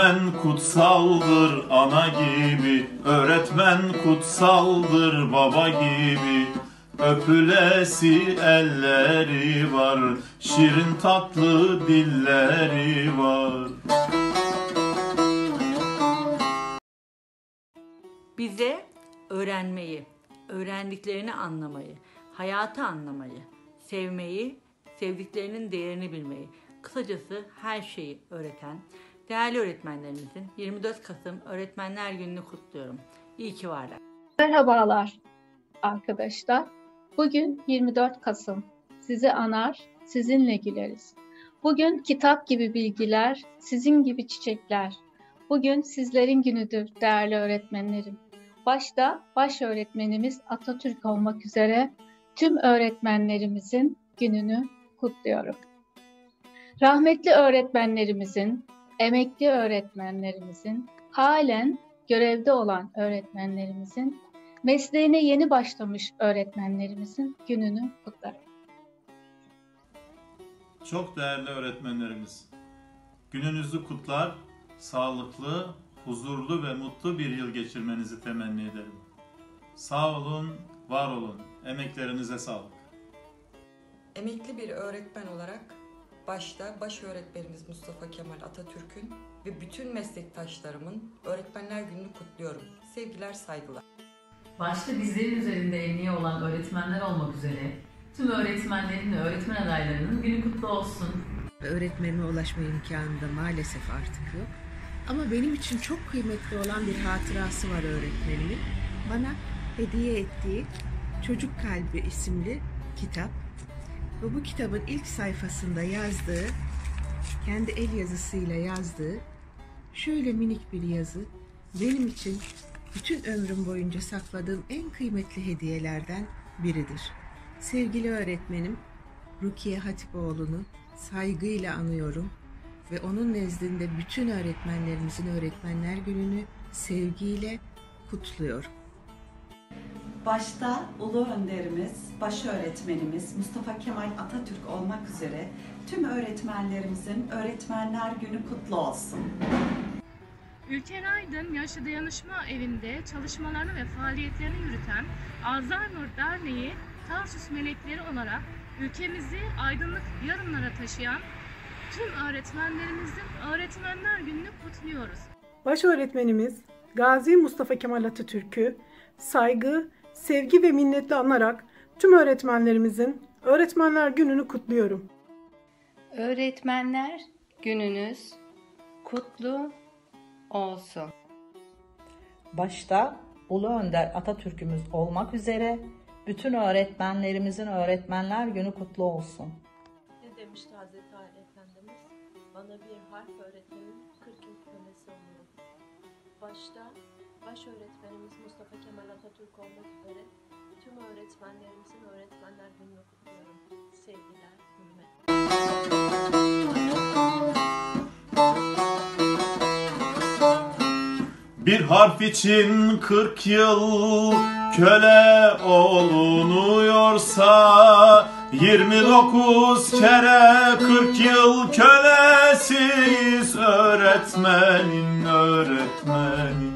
Öğretmen kutsaldır ana gibi Öğretmen kutsaldır baba gibi. Öpülesi elleri var Şirin tatlı dilleri var. Bize öğrenmeyi, öğrendiklerini anlamayı, hayatı anlamayı, sevmeyi, sevdiklerinin değerini bilmeyi, kısacası her şeyi öğreten değerli öğretmenlerimizin 24 Kasım Öğretmenler Günü'nü kutluyorum. İyi ki varlar. Merhabalar arkadaşlar. Bugün 24 Kasım. Sizi anar, sizinle güleriz. Bugün kitap gibi bilgiler, sizin gibi çiçekler. Bugün sizlerin günüdür değerli öğretmenlerim. Başta baş öğretmenimiz Atatürk olmak üzere tüm öğretmenlerimizin gününü kutluyorum. Rahmetli öğretmenlerimizin, emekli öğretmenlerimizin, halen görevde olan öğretmenlerimizin, mesleğine yeni başlamış öğretmenlerimizin gününü kutlarım. Çok değerli öğretmenlerimiz, gününüzü kutlar, sağlıklı, huzurlu ve mutlu bir yıl geçirmenizi temenni ederim. Sağ olun, var olun, emeklerinize sağlık. Emekli bir öğretmen olarak başta baş öğretmenimiz Mustafa Kemal Atatürk'ün ve bütün meslektaşlarımın Öğretmenler Günü'nü kutluyorum. Sevgiler, saygılar. Başta bizlerin üzerinde emniği olan öğretmenler olmak üzere tüm öğretmenlerin ve öğretmen adaylarının günü kutlu olsun. Öğretmenime ulaşma imkanı da maalesef artık yok. Ama benim için çok kıymetli olan bir hatırası var öğretmenimin. Bana hediye ettiği Çocuk Kalbi isimli kitap. Ve bu kitabın ilk sayfasında yazdığı, kendi el yazısıyla yazdığı şöyle minik bir yazı benim için bütün ömrüm boyunca sakladığım en kıymetli hediyelerden biridir. Sevgili öğretmenim Rukiye Hatipoğlu'nu saygıyla anıyorum ve onun nezdinde bütün öğretmenlerimizin Öğretmenler Günü'nü sevgiyle kutluyorum. Başta Ulu Önderimiz, baş öğretmenimiz Mustafa Kemal Atatürk olmak üzere tüm öğretmenlerimizin Öğretmenler Günü kutlu olsun. Ülker Aydın Yaşlı Dayanışma Evi'nde çalışmalarını ve faaliyetlerini yürüten Alzheimer Derneği Tarsus Melekleri olarak ülkemizi aydınlık yarınlara taşıyan tüm öğretmenlerimizin Öğretmenler Günü'nü kutluyoruz. Baş öğretmenimiz Gazi Mustafa Kemal Atatürk'ü saygı, sevgi ve minnetle anarak tüm öğretmenlerimizin Öğretmenler Günü'nü kutluyorum. Öğretmenler gününüz kutlu olsun. Başta Ulu Önder Atatürk'ümüz olmak üzere bütün öğretmenlerimizin Öğretmenler Günü kutlu olsun. Ne demişti Hazreti Ali Efendimiz? Bana bir harf öğretmenin 40 yıl kölesi olurum. Başta baş öğretmenimiz Mustafa Kemal Atatürk olmak üzere tüm öğretmenlerimizin Öğretmenler Günü'nü kutluyorum. Sevgiler, hürmet. Bir harf için 40 yıl köle olunuyorsa 29 kere 40 yıl kölesiyiz öğretmenin öğretmenin